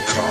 Podcast.